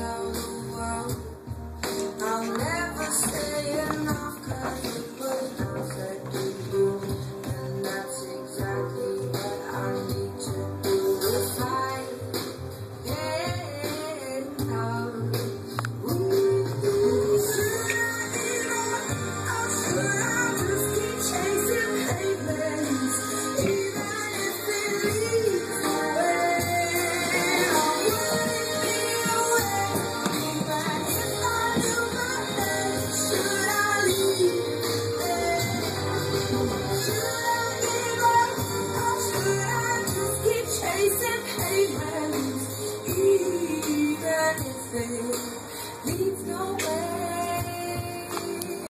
the world. Leads no way.